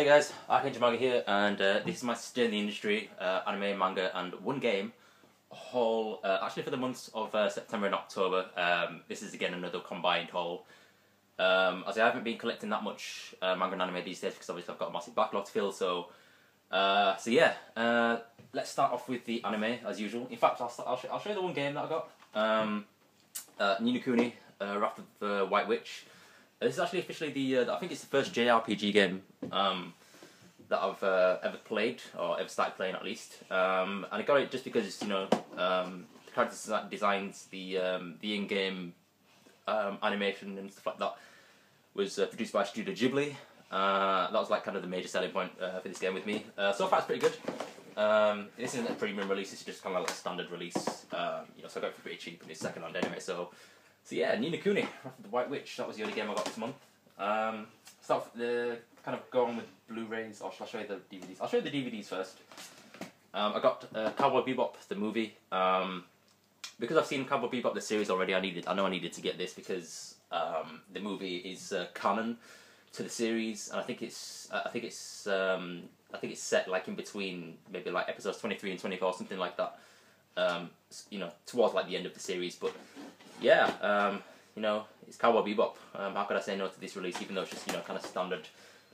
Hey guys, Archangel Manga here, and uh, this is my stay in the industry, uh, anime, manga, and one game haul. Uh, actually, for the months of uh, September and October, um, this is again another combined haul. Um, as I haven't been collecting that much uh, manga and anime these days because obviously I've got a massive backlog to fill. So, uh, so yeah, let's start off with the anime as usual. In fact, I'll, I'll, show, I'll show you the one game that I got. Um, Ni Kuni, uh, Wrath of the White Witch. This is actually officially the, uh, I think it's the first JRPG game um, that I've uh, ever played, or ever started playing at least. Um, and I got it just because, you know, um, the character designs, the, um, the in-game um, animation and stuff like that was uh, produced by Studio Ghibli. Uh, that was like kind of the major selling point uh, for this game with me. Uh, so far it's pretty good. Um, this isn't a premium release, it's just kind of like a standard release. Um, you know, so I got it for pretty cheap and it's second hand anyway, so so yeah, Ni no Kuni, the White Witch, that was the only game I got this month. Um, start the kind of go on with Blu-rays, or shall I show you the DVDs? I'll show you the DVDs first. Um, I got uh, Cowboy Bebop, the movie. Um, because I've seen Cowboy Bebop the series already, I needed, I know I needed to get this because um, the movie is uh, canon to the series, and I think it's, uh, I think it's, um, I think it's set like in between maybe like episodes twenty three and twenty four, something like that. Um, you know, towards like the end of the series, but yeah, um, you know, it's Cowboy Bebop. Um, how could I say no to this release, even though it's just, you know, kind of standard.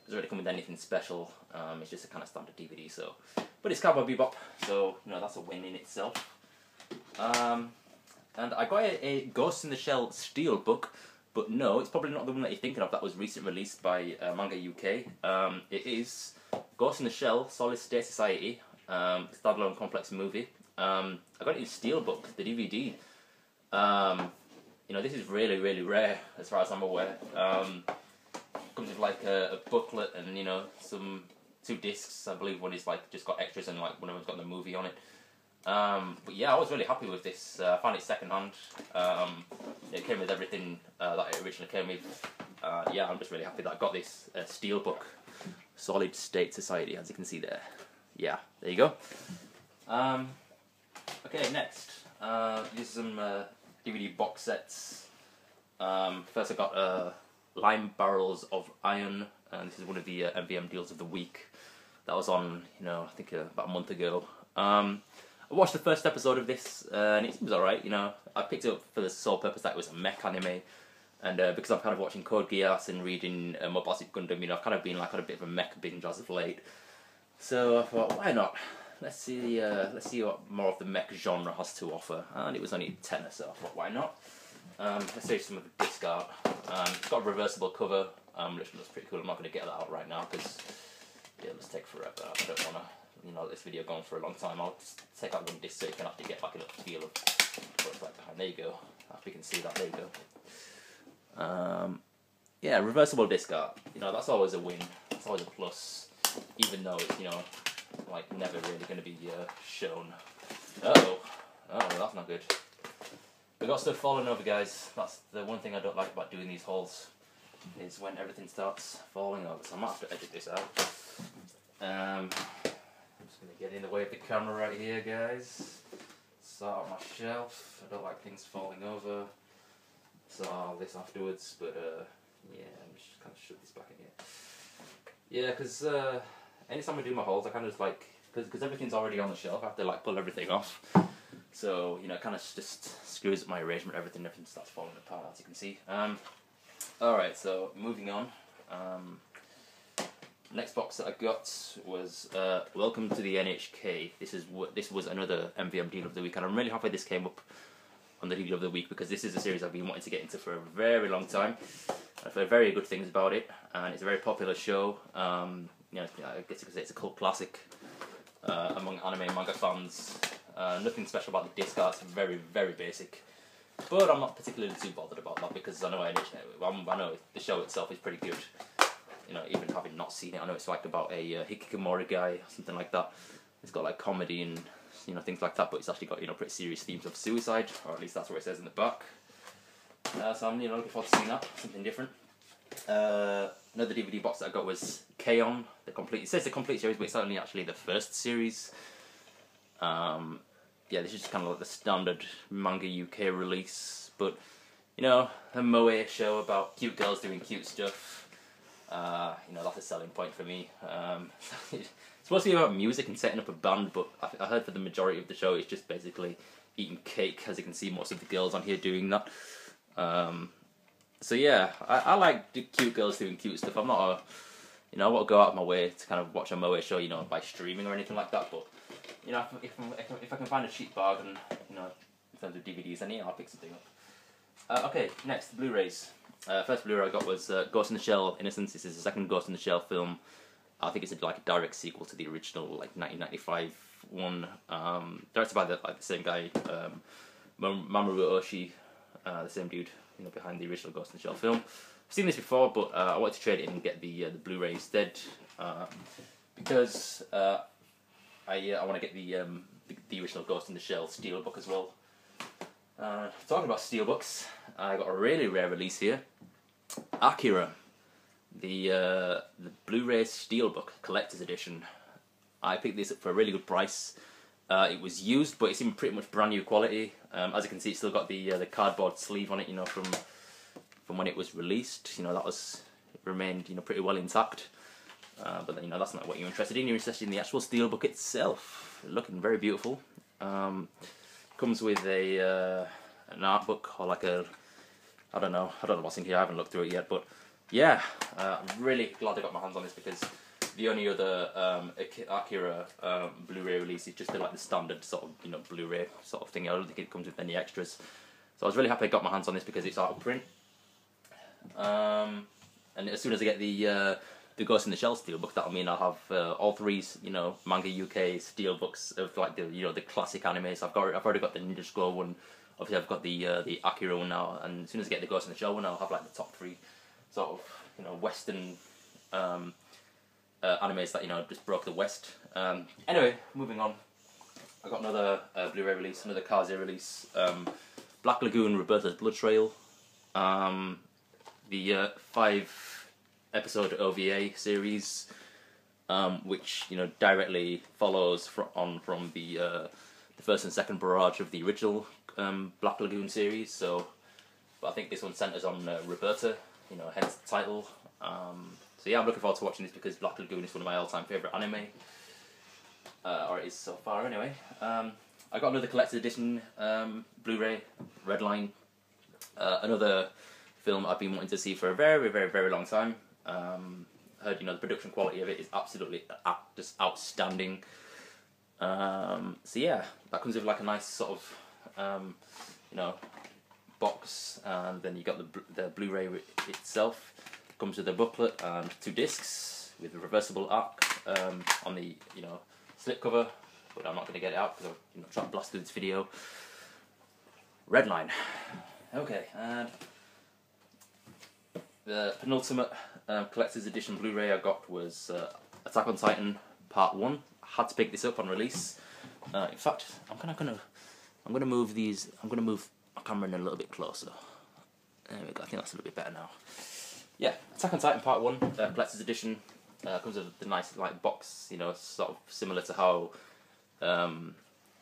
Doesn't really come with anything special. Um, it's just a kind of standard DVD, so. But it's Cowboy Bebop, so, you know, that's a win in itself. Um, and I got a, a, Ghost in the Shell Steel book, but no, it's probably not the one that you're thinking of that was recently released by uh, Manga UK. Um, it is Ghost in the Shell Solid State Society, um, standalone complex movie. Um, I got it in Steelbook, the DVD. Um, you know, this is really, really rare as far as I'm aware. Um, comes with like a, a, booklet and you know some two discs. I believe one is like just got extras and like one of them's got the movie on it. Um, but yeah, I was really happy with this. Uh, I found it secondhand. Um, it came with everything uh, that it originally came with. Uh, yeah, I'm just really happy that I got this uh, steelbook, Solid State Society, as you can see there. Yeah, there you go. Um, okay, next. Uh, these are some uh, DVD box sets. Um, first, I got uh, Linebarrels of Iron, and this is one of the uh, MVM deals of the week. That was on, you know, I think uh, about a month ago. Um, I watched the first episode of this, uh, and it seems alright. You know, I picked it up for the sole purpose that it was a mech anime, and uh, because I'm kind of watching Code Geass and reading uh, Mobile Suit Gundam, you know, I've kind of been like on a bit of a mech binge as of late. So I thought, why not? Let's see uh, let's see what more of the mech genre has to offer. And it was only tenner, so I thought, why not? Um, let's see some of the disc art. Um, it's got a reversible cover, um, which looks pretty cool. I'm not going to get that out right now because yeah, it'll take forever. I don't want to, you know, this video going for a long time. I'll just take out one disc so you can actually get like a little feel of what it's like behind. There you go. I hope you can see that. There you go. Um, yeah, reversible disc art. You know, that's always a win. It's always a plus, even though it's, you know, like never really going to be uh, shown. Oh, oh, that's not good. We got stuff falling over, guys. That's the one thing I don't like about doing these hauls, is when everything starts falling over. So I might have to edit this out. Um, I'm just going to get in the way of the camera right here, guys. Sort on my shelf. I don't like things falling over. So all this afterwards, but uh, yeah, I'm just kind of shove this back in here. Yeah, because. Uh, anytime I do my holes, I kind of just like because everything's already on the shelf. I have to like pull everything off. So you know, it kind of just screws up my arrangement. Everything, everything starts falling apart, as you can see. Um, all right, so moving on. Um, next box that I got was uh, Welcome to the NHK. This is what this was another MVM deal of the week, and I'm really happy this came up on the deal of the week because this is a series I've been wanting to get into for a very long time. I've heard very good things about it, and it's a very popular show. Um, you know, I guess you could say it's a cult classic uh, among anime manga fans. Uh, nothing special about the disc it's very, very basic. But I'm not particularly too bothered about that because I know I, I know the show itself is pretty good. You know, even having not seen it, I know it's like about a uh, hikikomori guy, or something like that. It's got like comedy and you know things like that, but it's actually got you know pretty serious themes of suicide, or at least that's what it says in the back. Uh, so I'm you know looking forward to seeing that, something different. Uh, another DVD box that I got was K-On! The complete. It says the complete series, but it's only actually the first series. Um, yeah, this is just kind of like the standard manga UK release, but you know, a moe show about cute girls doing cute stuff. Uh, you know, that's a selling point for me. Um, it's be about music and setting up a band, but I, I heard for the majority of the show it's just basically eating cake. As you can see, most of the girls on here doing that. Um, so yeah, I, I like cute girls doing cute stuff. I'm not a, you know, I won't go out of my way to kind of watch a Moe show, you know, by streaming or anything like that. But you know, if, if, if I can find a cheap bargain, you know, in terms of DVDs, then yeah, I'll pick something up. Uh, okay, next Blu-rays. Uh, first Blu-ray I got was uh, Ghost in the Shell: Innocence. This is the second Ghost in the Shell film. I think it's a, like a direct sequel to the original, like 1995 one, um, directed by the like the same guy, um, Mamoru Oshii, uh, the same dude you know, behind the original Ghost in the Shell film. I've seen this before, but uh, I wanted to trade it in and get the uh, the Blu-ray instead uh, because uh, I uh, I want to get the, um, the, the original Ghost in the Shell steelbook as well. Uh, talking about steelbooks, I got a really rare release here. Akira, the the Blu-ray steelbook collector's edition. I picked this up for a really good price. Uh, it was used, but it's in pretty much brand new quality. Um, as you can see, it's still got the uh, the cardboard sleeve on it. You know, from from when it was released. You know, that was remained you know pretty well intact. Uh, but you know, that's not what you're interested in. You're interested in the actual steelbook itself, looking very beautiful. Um, comes with a uh, an art book or like a I don't know. I don't know what's in here. I haven't looked through it yet, but yeah, uh, I'm really glad I got my hands on this because the only other um, Akira um, Blu-ray release is just like the standard sort of you know Blu-ray sort of thing. I don't think it comes with any extras. So I was really happy I got my hands on this because it's out of print. Um, and as soon as I get the uh, the Ghost in the Shell steelbook, that'll mean I'll have uh, all three you know manga UK steelbooks of like the you know the classic animes. I've got I've already got the Ninja Scroll one. Obviously, I've got the uh, the Akira one now, and as soon as I get the Ghost in the Shell one, I'll have like the top three sort of you know Western um, uh, animes that you know just broke the West. Um, anyway, moving on. I got another uh, Blu-ray release, another Kaze release. Um, Black Lagoon: Roberta's Blood Trail. Um, the uh, five episode OVA series, um, which you know directly follows fr- on from the uh, the first and second barrage of the original um, Black Lagoon series. So, but I think this one centers on uh, Roberta. You know, hence the title. Um, so yeah, I'm looking forward to watching this because Black Lagoon is one of my all-time favorite anime, uh, or it is so far anyway. Um, I got another collector's edition um, Blu-ray, Redline, uh, another film I've been wanting to see for a very, very, very long time. Um, heard you know the production quality of it is absolutely just outstanding. Um, so yeah, that comes with like a nice sort of um, you know box, and then you got the the Blu-ray itself comes with a booklet and two discs with a reversible arc um, on the you know slipcover, but I'm not going to get it out because I'm trying to blast through this video. Redline. Okay, and the penultimate um, collector's edition Blu-ray I got was uh, Attack on Titan Part One. I had to pick this up on release. Uh, in fact, I'm kind of gonna I'm gonna move these. I'm gonna move my camera in a little bit closer. There we go. I think that's a little bit better now yeah, Attack on Titan Part One, uh, collector's edition. Uh, comes with the nice like box, you know, sort of similar to how um,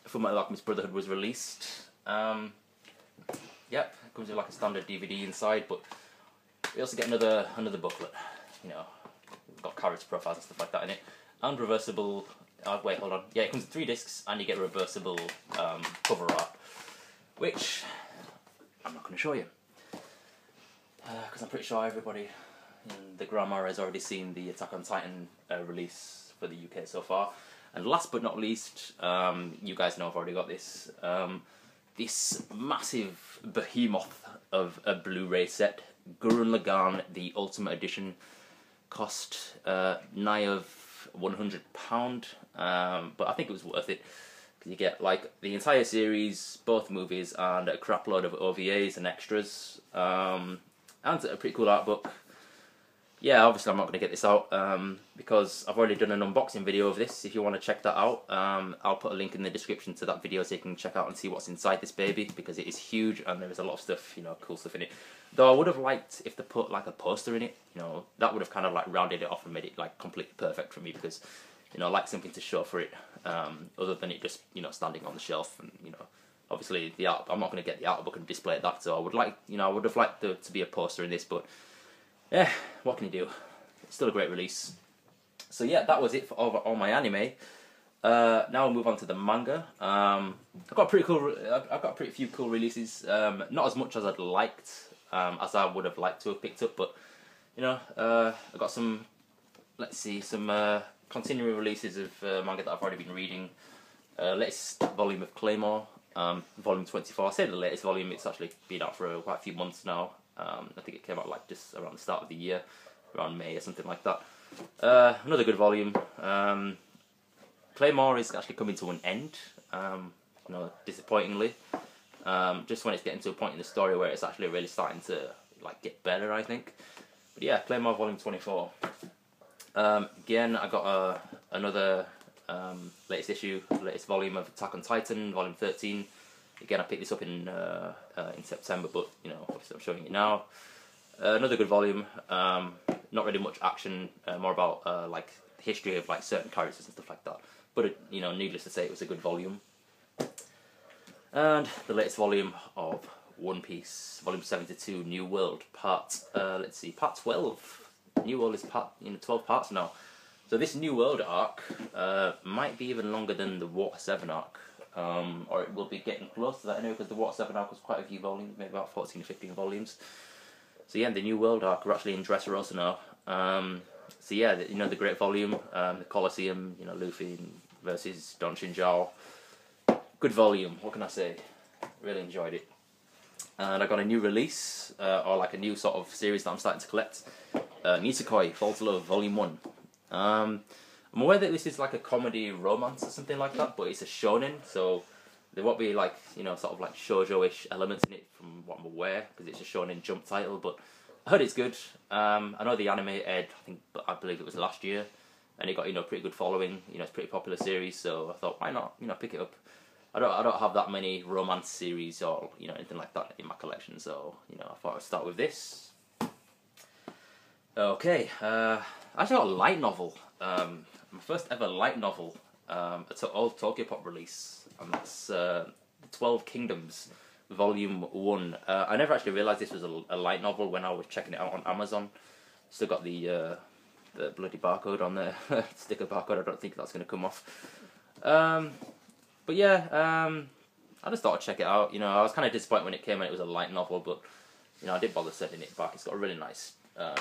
Fullmetal Alchemist Brotherhood was released. Um, yep, comes with like a standard DVD inside, but we also get another another booklet. You know, got character profiles and stuff like that in it, and reversible. Uh, wait, hold on. Yeah, it comes with three discs, and you get reversible um, cover art, which I'm not going to show you because uh, I'm pretty sure everybody in the grammar has already seen the Attack on Titan uh, release for the UK so far. And last but not least, um, you guys know I've already got this. Um, this massive behemoth of a Blu-ray set, Gurren Lagann, the Ultimate Edition, cost uh, nigh of one hundred pound, um, but I think it was worth it because you get like the entire series, both movies, and a crap load of OVAs and extras. Um, and a pretty cool art book. Yeah, obviously I'm not going to get this out um, because I've already done an unboxing video of this. If you want to check that out, um, I'll put a link in the description to that video so you can check out and see what's inside this baby because it is huge and there is a lot of stuff, you know, cool stuff in it. Though I would have liked if they put like a poster in it, you know, that would have kind of like rounded it off and made it like completely perfect for me because, you know, I like something to show for it um, other than it just, you know, standing on the shelf and, you know, obviously the art, I'm not going to get the art book and display that. So I would like, you know, I would have liked there to be a poster in this, but yeah, what can you do? It's still a great release. So yeah, that was it for all, all my anime. Uh, now we'll move on to the manga. Um, I've got pretty cool. I've got a pretty few cool releases. Um, not as much as I'd liked, um, as I would have liked to have picked up, but you know, uh, I got some. Let's see, some uh, continuing releases of uh, manga that I've already been reading. Uh, latest volume of Claymore, um, volume twenty four. I say the latest volume. It's actually been out for quite a few months now. Um, I think it came out like just around the start of the year, around May or something like that. Uh, another good volume. Um, Claymore is actually coming to an end. Um, you know, disappointingly. Um, just when it's getting to a point in the story where it's actually really starting to like get better, I think. But yeah, Claymore Volume Twenty Four. Um, again, I got uh, another um, latest issue, latest volume of Attack on Titan, Volume Thirteen. Again, I picked this up in uh, uh, in September, but you know, obviously I'm showing it now. Uh, another good volume. Um, not really much action, uh, more about uh, like history of like certain characters and stuff like that. But it, you know, needless to say, it was a good volume. And the latest volume of One Piece, Volume Seventy Two, New World, Part. Uh, let's see, Part Twelve. New World is part, you know, twelve parts now. So this New World arc uh, might be even longer than the Water Seven arc. Um, or it will be getting close to that anyway, because the Water 7 arc was quite a few volumes, maybe about 14 or 15 volumes. So yeah, the New World arc, we're actually in Dressrosa now. Um, so yeah, you know, the great volume, um, the Colosseum, you know, Luffy versus Don Chinjao. Good volume, what can I say? Really enjoyed it. And I got a new release, uh, or like a new sort of series that I'm starting to collect. Uh, Nisekoi, False Love, Volume 1. Um, I'm aware that this is like a comedy romance or something like that, but it's a shonen, so there won't be like you know sort of like shoujo-ish elements in it from what I'm aware because it's a shonen jump title. But I heard it's good. Um, I know the anime aired, I think, I believe it was last year, and it got you know pretty good following. You know, it's a pretty popular series, so I thought why not you know pick it up. I don't I don't have that many romance series or you know anything like that in my collection, so you know I thought I'd start with this. Okay, uh, I actually got a light novel. Um, my first ever light novel. Um, it's an old Tokyo Pop release, and that's uh, Twelve Kingdoms, Volume One. Uh, I never actually realised this was a, a, light novel when I was checking it out on Amazon. Still got the uh, the bloody barcode on there, sticker barcode. I don't think that's going to come off. Um, but yeah, um, I just thought I'd check it out. You know, I was kind of disappointed when it came and it was a light novel, but you know, I did bother sending it back. It's got a really nice, um,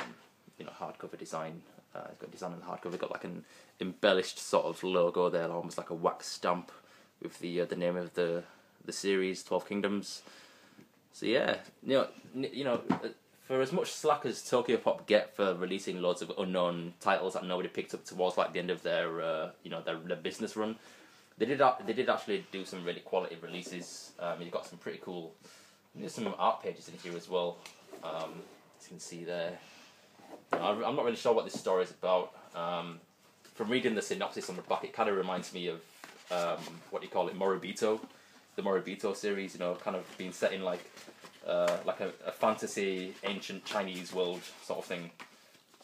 you know, hardcover design. Uh, it's got design on the hardcover. It's got like an embellished sort of logo there, almost like a wax stamp with the uh, the name of the the series, Twelve Kingdoms. So yeah, you know, you know, uh, for as much slack as Tokyo Pop get for releasing loads of unknown titles that nobody picked up towards like the end of their uh, you know their, their business run, they did they did actually do some really quality releases. Um, you've got some pretty cool. There's some art pages in here as well. Um, you can see there. I'm not really sure what this story is about. Um, from reading the synopsis on the back, it kind of reminds me of um, what do you call it, Moribito, the Moribito series. You know, kind of being set in like uh, like a, a, fantasy ancient Chinese world sort of thing,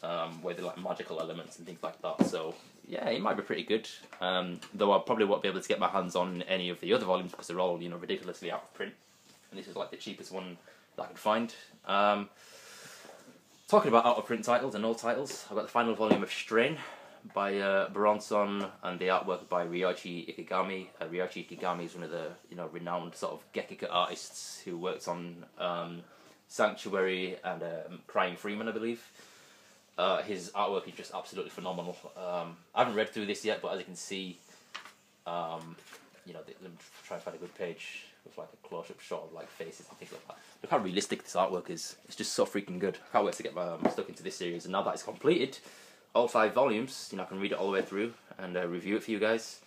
um, where they like magical elements and things like that. So yeah, it might be pretty good. Um, though I probably won't be able to get my hands on any of the other volumes because they're all you know ridiculously out of print, and this is like the cheapest one that I could find. Talking about out of print titles and old titles, I've got the final volume of Strain by uh, Buronson and the artwork by Ryoichi Ikegami. Uh, Ryoichi Ikegami is one of the you know renowned sort of gekiga artists who worked on um, Sanctuary and um, Crying Freeman, I believe. Uh, his artwork is just absolutely phenomenal. Um, I haven't read through this yet, but as you can see, um, you know, let me try and find a good page with like a close-up shot of like faces and things like that. Look how realistic this artwork is. It's just so freaking good. I can't wait to get um, stuck into this series. And now that it's completed, all five volumes, you know, I can read it all the way through and uh, review it for you guys.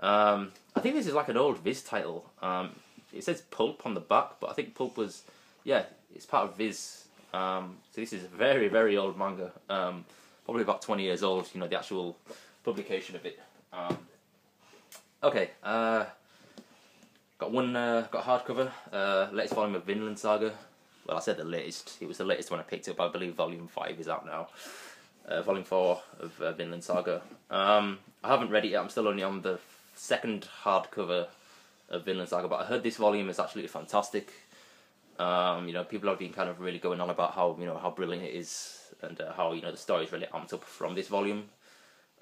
Um, I think this is like an old Viz title. Um, it says Pulp on the back, but I think Pulp was, yeah, it's part of Viz. Um, so this is a very, very old manga. Um, probably about 20 years old, you know, the actual publication of it. Um, okay, uh, Got one, uh, got hardcover, uh, latest volume of Vinland Saga. Well, I said the latest. It was the latest one I picked up. I believe volume five is out now. Uh, volume four of uh, Vinland Saga. Um, I haven't read it yet. I'm still only on the second hardcover of Vinland Saga, but I heard this volume is absolutely fantastic. Um, you know, people have been kind of really going on about how you know how brilliant it is and uh, how you know the story is really amped up from this volume.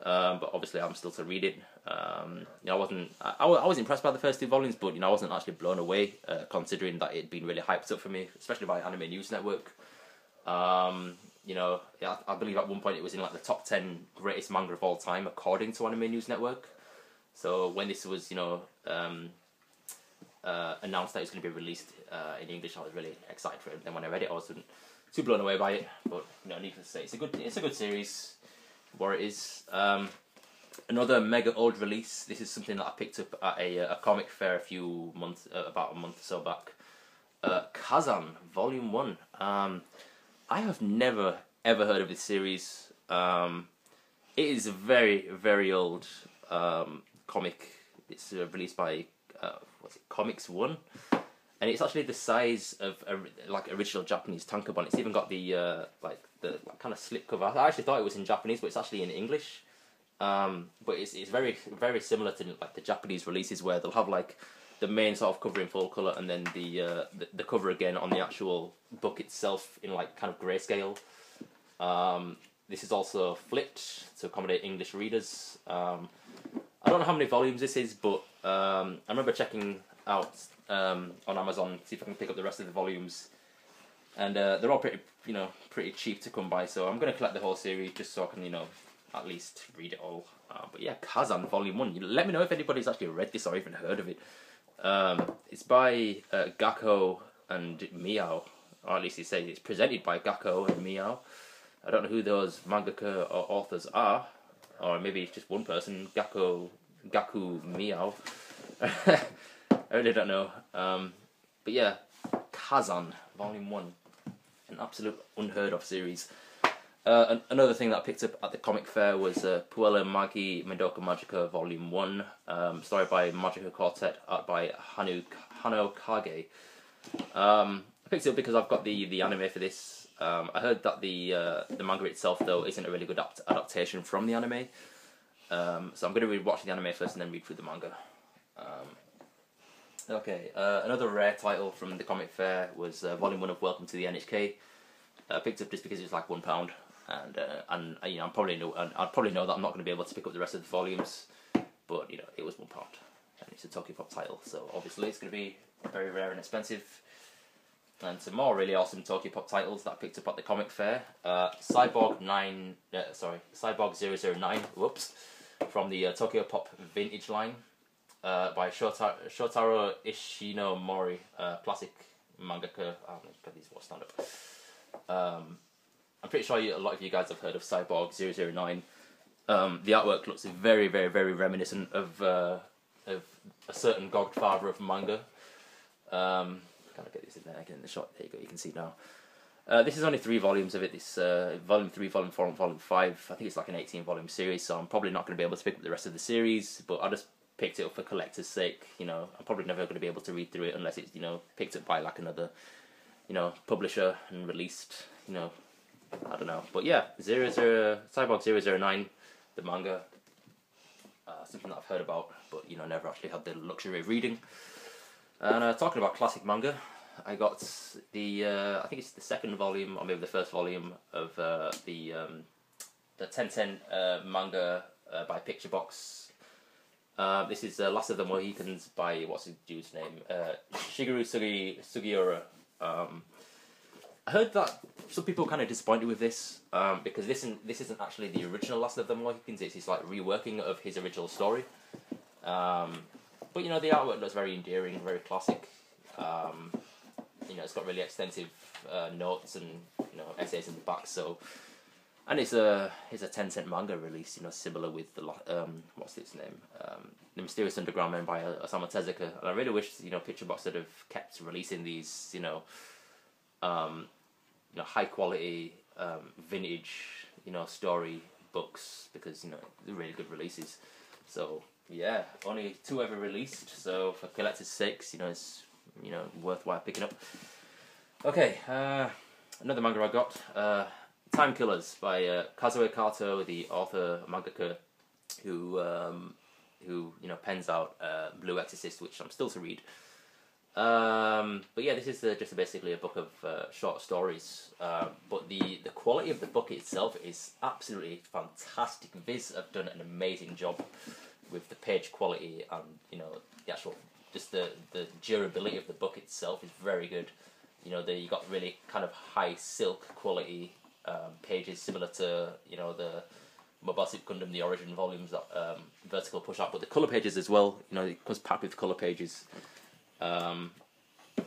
Um, but obviously, I'm still to read it. Um, you know, I wasn't. I, I, was impressed by the first two volumes, but you know, I wasn't actually blown away, uh, considering that it'd been really hyped up for me, especially by Anime News Network. Um, you know, I, I, believe at one point it was in like the top ten greatest manga of all time, according to Anime News Network. So when this was, you know, um, uh, announced that it was going to be released uh, in English, I was really excited for it. Then when I read it, I wasn't too blown away by it. But you know, needless to say, it's a good, it's a good series. What it is. Um, another mega old release. This is something that I picked up at a, a comic fair a few months, uh, about a month or so back. Uh, Kazan Volume One. Um, I have never ever heard of this series. Um, it is a very very old um, comic. It's uh, released by uh, what's it, Comics One, and it's actually the size of a, like original Japanese tankobon. It's even got the uh, like the kind of slip cover. I actually thought it was in Japanese, but it's actually in English. Um, but it's it's very very similar to like the Japanese releases where they'll have like the main sort of cover in full color and then the, uh, the, the cover again on the actual book itself in like kind of grayscale. Um, this is also flipped to accommodate English readers. Um, I don't know how many volumes this is, but um, I remember checking out um, on Amazon see if I can pick up the rest of the volumes, and uh, they're all pretty you know pretty cheap to come by. So I'm going to collect the whole series just so I can you know at least read it all. Uh, but yeah, Kazan Volume One. Let me know if anybody's actually read this or even heard of it. Um, it's by uh, Gakko and Meow, or at least he says it's presented by Gakko and Meow. I don't know who those mangaka or authors are, or maybe it's just one person, Gakko, Gaku Meow. I really don't know. Um, but yeah, Kazan, Volume 1. An absolute unheard of series. Uh, another thing that I picked up at the comic fair was uh, Puella Magi Madoka Magica Volume 1, um, story by Magica Quartet, art by Hanu, Hano Kage. Um, I picked it up because I've got the, the anime for this. Um, I heard that the uh, the manga itself, though, isn't a really good adapt adaptation from the anime. Um, so I'm going to watch the anime first and then read through the manga. Um, okay, uh, another rare title from the comic fair was uh, Volume 1 of Welcome to the NHK. I picked up just because it was like one pound and uh, and uh, you know I'm probably know I'd probably know that I'm not going to be able to pick up the rest of the volumes, but you know it was one pound, and it's a Tokyopop title, so obviously it's going to be very rare and expensive. And some more really awesome Tokyopop titles that I picked up at the comic fair. Uh, Cyborg nine, uh, sorry, Cyborg 009, whoops, from the uh, Tokyopop vintage line uh, by Shotaro, Shotaro Ishinomori, classic mangaka. Oh, got these what stand up. Um, I'm pretty sure you, a lot of you guys have heard of Cyborg 009. Um, the artwork looks very, very, very reminiscent of uh, of a certain godfather of manga. Um, of get this in there again in the shot. There you go. You can see now. Uh, this is only three volumes of it. This uh, volume three, volume four, and volume five. I think it's like an eighteen volume series, so I'm probably not going to be able to pick up the rest of the series. But I just picked it up for collector's sake. You know, I'm probably never going to be able to read through it unless it's you know picked up by like another, you know, publisher and released. You know, I don't know, but yeah, zero zero Cyborg zero zero nine, the manga. Uh, something that I've heard about, but you know, never actually had the luxury of reading. And uh, talking about classic manga, I got the uh, I think it's the second volume or maybe the first volume of uh, the um, the ten ten uh, manga uh, by Picture Box. this is Last of the Mohicans by what's his dude's name? Shigeru Sugi Sugiura. Um, I heard that some people are kind of disappointed with this um, because this isn't this isn't actually the original Last of the Mohicans. It's his like reworking of his original story. Um, but you know the artwork looks very endearing, very classic. Um, you know it's got really extensive uh, notes and you know essays in the back. So and it's a it's a ten cent manga release. You know similar with the um, what's its name um, the Mysterious Underground Man by Osamu Tezuka. And I really wish you know Picture Box would have kept releasing these you know. Um, you know, high quality um, vintage, you know, story books because you know they're really good releases. So yeah, only two ever released. So for collector's sakes, you know, it's you know worthwhile picking up. Okay, uh, another manga I got, uh, Time Killers by uh, Kazue Kato, the author mangaka, who um, who you know pens out uh, Blue Exorcist, which I'm still to read. Um, but yeah, this is uh, just basically a book of uh, short stories. Uh, but the, the quality of the book itself is absolutely fantastic. Viz have done an amazing job with the page quality and you know the actual just the the durability of the book itself is very good. You know, the, you got really kind of high silk quality um, pages, similar to you know the Mobile Gundam the Origin volumes um, vertical push up, but the color pages as well. You know, it comes packed with color pages. Um,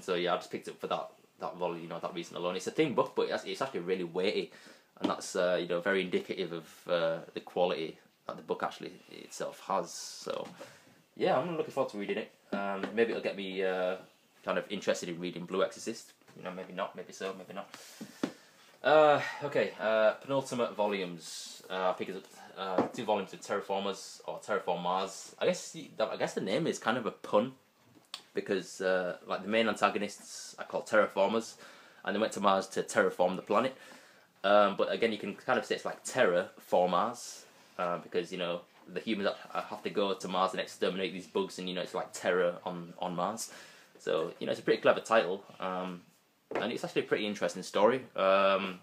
so yeah, I just picked it up for that that volume, you know, that reason alone. It's a thin book, but it's, it's actually really weighty, and that's uh, you know very indicative of uh, the quality that the book actually itself has. So yeah, I'm looking forward to reading it. Um, maybe it'll get me uh, kind of interested in reading Blue Exorcist. You know, maybe not, maybe so, maybe not. Uh, okay, uh, penultimate volumes. Uh, I picked up uh, two volumes of Terraformers or Terra Formars. I guess I guess the name is kind of a pun because uh, like the main antagonists are called Terraformers, and they went to Mars to terraform the planet. Um, but again, you can kind of say it's like terror for Mars uh, because you know the humans have to go to Mars and exterminate these bugs, and you know it's like terror on on Mars. So you know it's a pretty clever title, um, and it's actually a pretty interesting story. Um,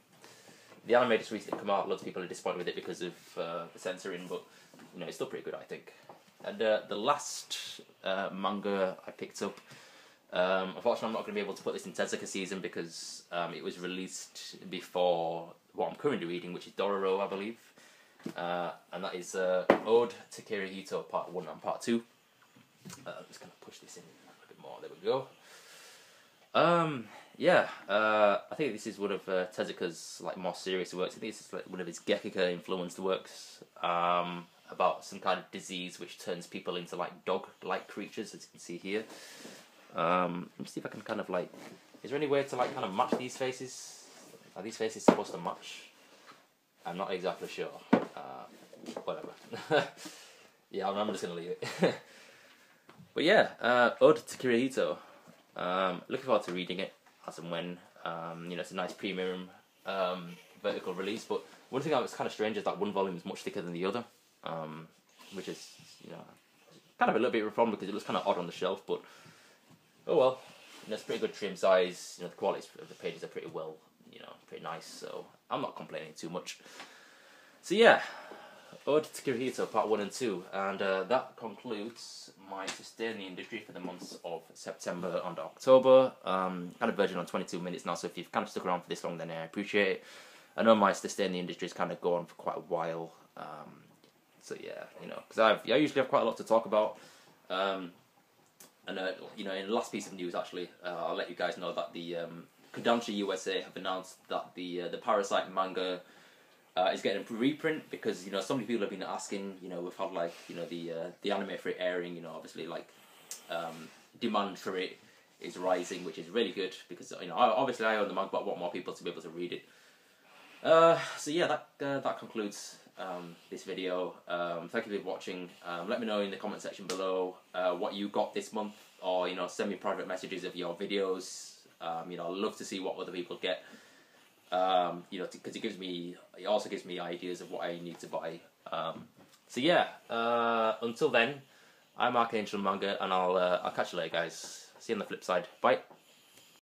the anime just recently come out. Lots of people are disappointed with it because of uh, the censoring, but you know it's still pretty good, I think. And uh, the last uh, manga I picked up. Um, unfortunately, I'm not going to be able to put this in Tezuka season because um, it was released before what I'm currently reading, which is Dororo, I believe. Uh, and that is uh, Ode to Kirihito Part 1 and Part 2. Uh, I'm just going to push this in a bit more. There we go. Um, yeah, uh, I think this is one of uh, Tezuka's like more serious works. I think this is like one of his gekiga influenced works um, about some kind of disease which turns people into like dog-like creatures, as you can see here. Um, let me see if I can kind of like. Is there any way to like kind of match these faces? Are these faces supposed to match? I'm not exactly sure. Uh, whatever. yeah, I'm, I'm, just gonna leave it. but yeah, uh, Ode to Kirihito. Um, looking forward to reading it as and when. Um, you know, it's a nice premium um, vertical release. But one thing that was kind of strange is that one volume is much thicker than the other, um, which is you know kind of a little bit of a problem because it looks kind of odd on the shelf. But oh well, you know, it's pretty good trim size. You know, the quality of the pages are pretty well you know, pretty nice. So I'm not complaining too much. So yeah, Ode to Kirihito Part 1 and 2. And uh, that concludes my Stay in the Industry for the months of September and October. Um, kind of verging on 22 minutes now, so if you've kind of stuck around for this long, then I appreciate it. I know my Stay in the Industry has kind of gone for quite a while. Um, so yeah, you know, because I usually have quite a lot to talk about. Um, and uh, you know, in the last piece of news, actually, uh, I'll let you guys know that the um, Kodansha USA have announced that the uh, the Parasyte manga uh, is getting a reprint because you know so many people have been asking. You know, we've had like you know the uh, the anime for it airing. You know, obviously like um, demand for it is rising, which is really good because you know obviously I own the manga, but I want more people to be able to read it. Uh, so yeah, that uh, that concludes um, this video. Um, thank you for watching. Um, let me know in the comment section below uh, what you got this month, or you know send me private messages of your videos um, you know, I love to see what other people get. Um, you know, because it gives me, it also gives me ideas of what I need to buy. Um, so yeah, uh, until then, I'm Archangel Manga, and I'll uh, I'll catch you later, guys. See you on the flip side. Bye.